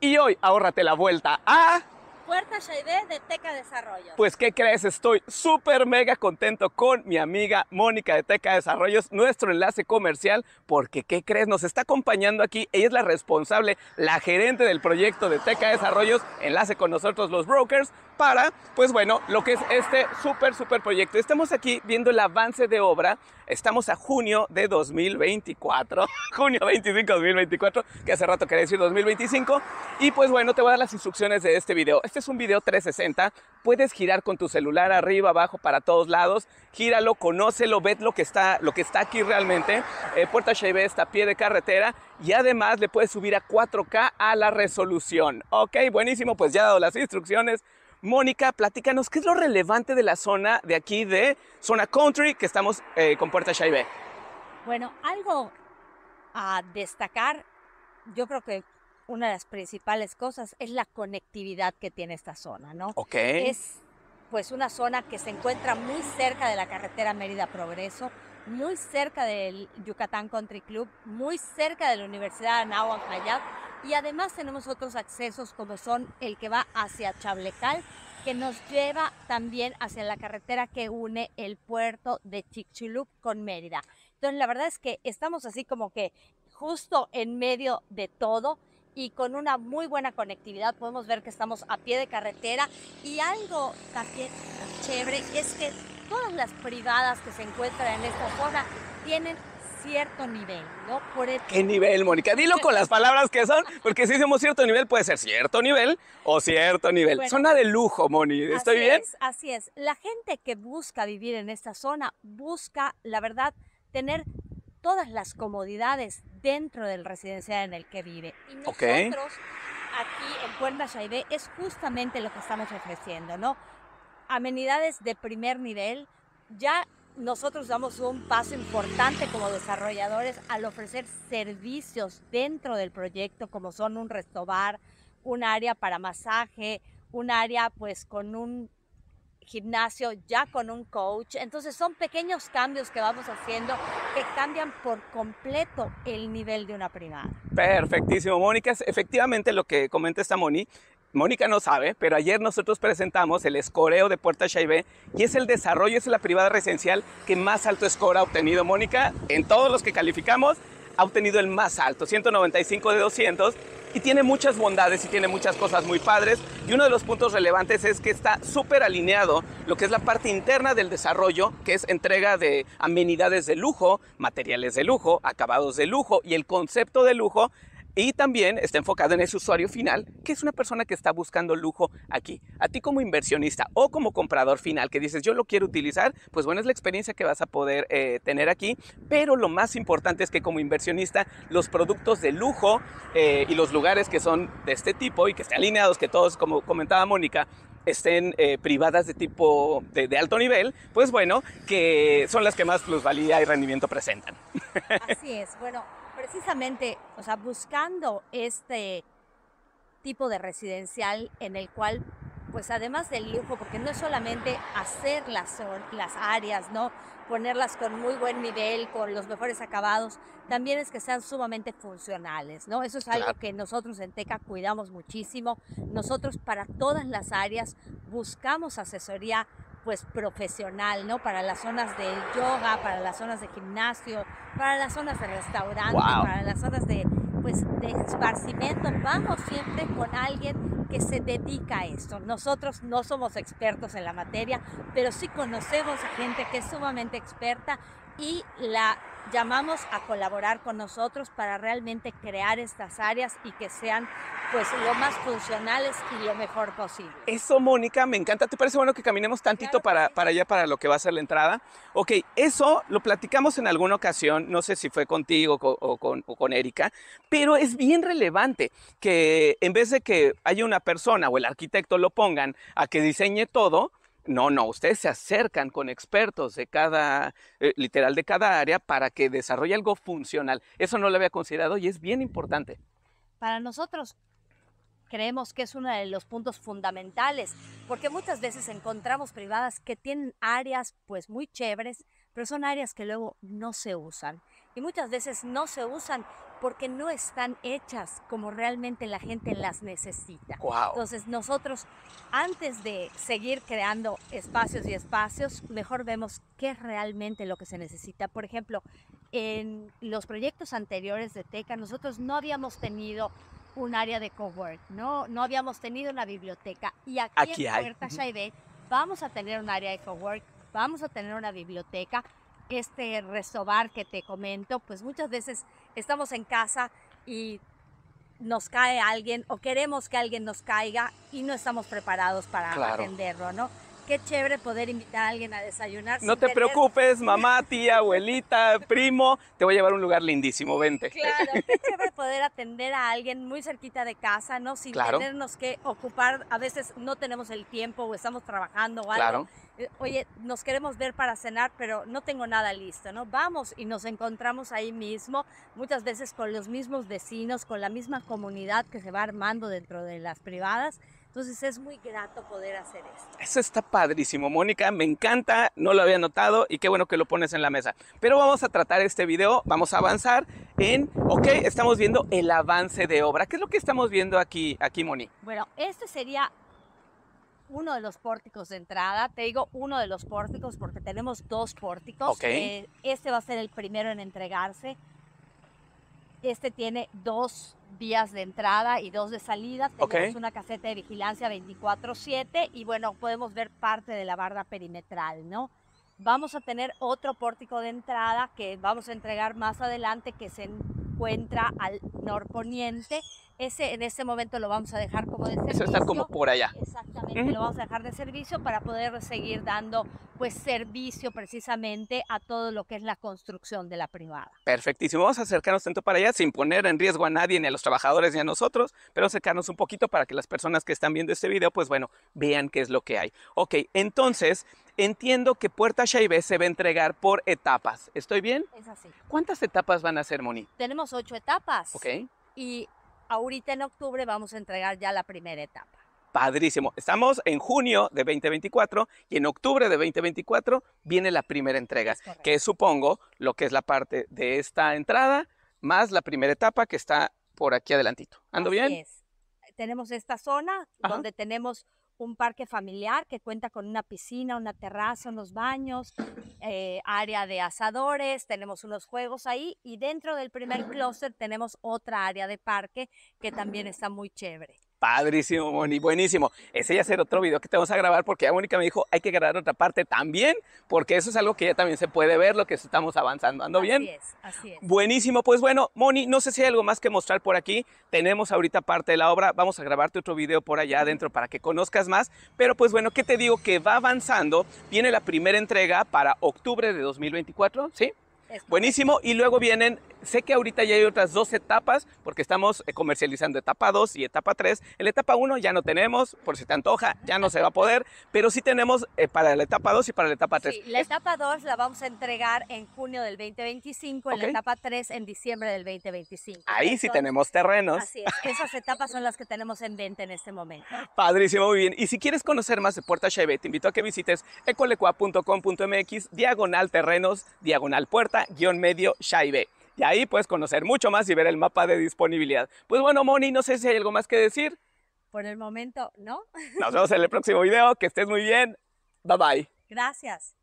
Y hoy ahórrate la vuelta a... Puerta Shaibé de Teca Desarrollos. Pues, ¿qué crees? Estoy súper mega contento con mi amiga Mónica de Teca Desarrollos, nuestro enlace comercial, porque, ¿qué crees? Nos está acompañando aquí. Ella es la responsable, la gerente del proyecto de Teca Desarrollos, enlace con nosotros los brokers, para, pues bueno, lo que es este súper, súper proyecto. Estamos aquí viendo el avance de obra. Estamos a junio de 2024, junio 25 2024, que hace rato quería decir 2025. Y pues bueno, te voy a dar las instrucciones de este video. Es un video 360. Puedes girar con tu celular arriba, abajo, para todos lados. Gíralo, conócelo, ve lo que está, lo que está aquí realmente. Eh, Puerta Cheve está a pie de carretera y además le puedes subir a 4K a la resolución. Ok, buenísimo, pues ya dado las instrucciones. Mónica, platícanos, ¿qué es lo relevante de la zona de aquí de Zona Country que estamos eh, con Puerta Shaibe? Bueno, algo a destacar, yo creo que una de las principales cosas es la conectividad que tiene esta zona, ¿no? Ok. Es pues una zona que se encuentra muy cerca de la carretera Mérida Progreso, muy cerca del Yucatán Country Club, muy cerca de la Universidad de Anáhuac y además tenemos otros accesos como son el que va hacia Chablecal, que nos lleva también hacia la carretera que une el puerto de Chicxulub con Mérida. Entonces la verdad es que estamos así como que justo en medio de todo y con una muy buena conectividad podemos ver que estamos a pie de carretera y algo también chévere es que todas las privadas que se encuentran en esta zona tienen cierto nivel, ¿no? Por ¿Qué nivel, Mónica? Dilo con las palabras que son, porque si decimos cierto nivel, puede ser cierto nivel o cierto nivel. zona de lujo, Moni, ¿estoy bien? así es. La gente que busca vivir en esta zona busca, la verdad, tener todas las comodidades dentro del residencial en el que vive. Y nosotros aquí en Puerta Shaibé es justamente lo que estamos ofreciendo, ¿no? Amenidades de primer nivel, ya nosotros damos un paso importante como desarrolladores al ofrecer servicios dentro del proyecto, como son un restobar, un área para masaje, un área pues con un gimnasio ya con un coach. Entonces son pequeños cambios que vamos haciendo que cambian por completo el nivel de una privada. Perfectísimo, Mónica. Efectivamente lo que comenta esta Moni Mónica no sabe, pero ayer nosotros presentamos el escoreo de Puerta Shaibé y es el desarrollo, es la privada residencial que más alto score ha obtenido Mónica. En todos los que calificamos, ha obtenido el más alto, 195 de 200, y tiene muchas bondades y tiene muchas cosas muy padres. Y uno de los puntos relevantes es que está súper alineado lo que es la parte interna del desarrollo, que es entrega de amenidades de lujo, materiales de lujo, acabados de lujo y el concepto de lujo y también está enfocado en ese usuario final, que es una persona que está buscando lujo aquí. A ti como inversionista o como comprador final que dices, yo lo quiero utilizar, pues bueno, es la experiencia que vas a poder eh, tener aquí. Pero lo más importante es que como inversionista, los productos de lujo eh, y los lugares que son de este tipo y que estén alineados, que todos, como comentaba Mónica, estén eh, privadas de tipo de, de, alto nivel, pues bueno, que son las que más plusvalía y rendimiento presentan. Así es, bueno, precisamente, o sea, buscando este tipo de residencial en el cual, pues además del lujo, porque no es solamente hacer las, las áreas, ¿no? Ponerlas con muy buen nivel, con los mejores acabados, también es que sean sumamente funcionales, ¿no? Eso es algo que nosotros en TECA cuidamos muchísimo. Nosotros para todas las áreas buscamos asesoría pues profesional, ¿no? Para las zonas de yoga, para las zonas de gimnasio, para las zonas de restaurante, para las zonas de pues de esparcimiento. Vamos siempre con alguien que se dedica a esto. Nosotros no somos expertos en la materia, pero sí conocemos a gente que es sumamente experta y la llamamos a colaborar con nosotros para realmente crear estas áreas y que sean pues lo más funcionales y lo mejor posible. Eso, Mónica, me encanta. ¿Te parece bueno que caminemos tantito para, para allá, para lo que va a ser la entrada? Ok, eso lo platicamos en alguna ocasión, no sé si fue contigo o con, o con Erika, pero es bien relevante que en vez de que haya una persona o el arquitecto lo pongan a que diseñe todo, no, no, ustedes se acercan con expertos de cada, eh, literal, de cada área para que desarrolle algo funcional. Eso no lo había considerado y es bien importante. Para nosotros creemos que es uno de los puntos fundamentales, porque muchas veces encontramos privadas que tienen áreas pues muy chéveres, pero son áreas que luego no se usan. Y muchas veces no se usan porque no están hechas como realmente la gente las necesita. Wow. Entonces nosotros, antes de seguir creando espacios y espacios, mejor vemos qué es realmente lo que se necesita. Por ejemplo, en los proyectos anteriores de TECA, nosotros no habíamos tenido un área de cowork, no, no habíamos tenido una biblioteca. Y aquí, Aquí en hay. Puerta Shaibe vamos a tener un área de cowork, vamos a tener una biblioteca. Este restobar que te comento, pues muchas veces estamos en casa y nos cae alguien o queremos que alguien nos caiga y no estamos preparados para Claro. atenderlo, ¿no? Qué chévere poder invitar a alguien a desayunar. No te preocupes, mamá, tía, abuelita, primo, te voy a llevar a un lugar lindísimo, vente. Claro, qué chévere poder atender a alguien muy cerquita de casa, ¿no? Sin Claro. tenernos que ocupar, a veces no tenemos el tiempo o estamos trabajando o algo. Claro. Eh, Oye, nos queremos ver para cenar, pero no tengo nada listo, ¿no? Vamos y nos encontramos ahí mismo, muchas veces con los mismos vecinos, con la misma comunidad que se va armando dentro de las privadas. Entonces es muy grato poder hacer esto. Eso está padrísimo, Mónica, me encanta, no lo había notado y qué bueno que lo pones en la mesa. Pero vamos a tratar este video, vamos a avanzar en, ok, estamos viendo el avance de obra. ¿Qué es lo que estamos viendo aquí, aquí Moni? Bueno, este sería uno de los pórticos de entrada. Te digo uno de los pórticos porque tenemos dos pórticos. Ok. Eh, este va a ser el primero en entregarse. Este tiene dos vías de entrada y dos de salida. Tenemos una caseta de vigilancia 24/7 y bueno, podemos ver parte de la barra perimetral, ¿no? Vamos a tener otro pórtico de entrada que vamos a entregar más adelante que se encuentra al norponiente. Ese en este momento lo vamos a dejar como de Eso servicio. está como por allá. Exactamente, lo vamos a dejar de servicio para poder seguir dando pues servicio precisamente a todo lo que es la construcción de la privada. Perfectísimo, vamos a acercarnos tanto para allá sin poner en riesgo a nadie, ni a los trabajadores, ni a nosotros, pero acercarnos un poquito para que las personas que están viendo este video, pues bueno, vean qué es lo que hay. Ok, entonces entiendo que Puerta Shaibe se va a entregar por etapas. ¿Estoy bien? Es así. ¿Cuántas etapas van a ser, Moni? Tenemos ocho etapas Ok, y ahorita en octubre vamos a entregar ya la primera etapa. padrísimo. Estamos en junio de 2024 y en octubre de 2024 viene la primera entrega, Es que es, supongo lo que es la parte de esta entrada más la primera etapa que está por aquí adelantito. ¿Ando Así bien? es. Tenemos esta zona Ajá. donde tenemos un parque familiar que cuenta con una piscina, una terraza, unos baños, eh, área de asadores, tenemos unos juegos ahí y dentro del primer clúster tenemos otra área de parque que también está muy chévere. Padrísimo, Moni, buenísimo. Ese ya será otro video que te vamos a grabar porque ya Mónica me dijo hay que grabar otra parte también, porque eso es algo que ya también se puede ver, lo que estamos avanzando. ¿Ando bien? Así es, así es. Buenísimo, pues bueno, Moni, no sé si hay algo más que mostrar por aquí. Tenemos ahorita parte de la obra, vamos a grabarte otro video por allá adentro para que conozcas más. Pero pues bueno, ¿qué te digo? Que va avanzando. Viene la primera entrega para octubre de 2024, ¿sí? Es Buenísimo. Y luego vienen, sé que ahorita ya hay otras dos etapas, porque estamos eh, comercializando etapa 2 y etapa 3. En la etapa 1 ya no tenemos, por si te antoja, ya no se va a poder, pero sí tenemos eh, para la etapa 2 y para la etapa 3. Sí, la etapa 2 la vamos a entregar en junio del 2025, en Ok. la etapa 3 en diciembre del 2025. Ahí sí tenemos terrenos. Así es, esas etapas son las que tenemos en venta en este momento. Padrísimo, muy bien. Y si quieres conocer más de Puerta Shaibe, te invito a que visites ecolecua.com.mx, diagonal terrenos, diagonal puerta, guion medio Shaibe. Y ahí puedes conocer mucho más y ver el mapa de disponibilidad. Pues bueno, Moni, no sé si hay algo más que decir. Por el momento, ¿no? Nos vemos en el próximo video. Que estés muy bien. Bye bye. Gracias.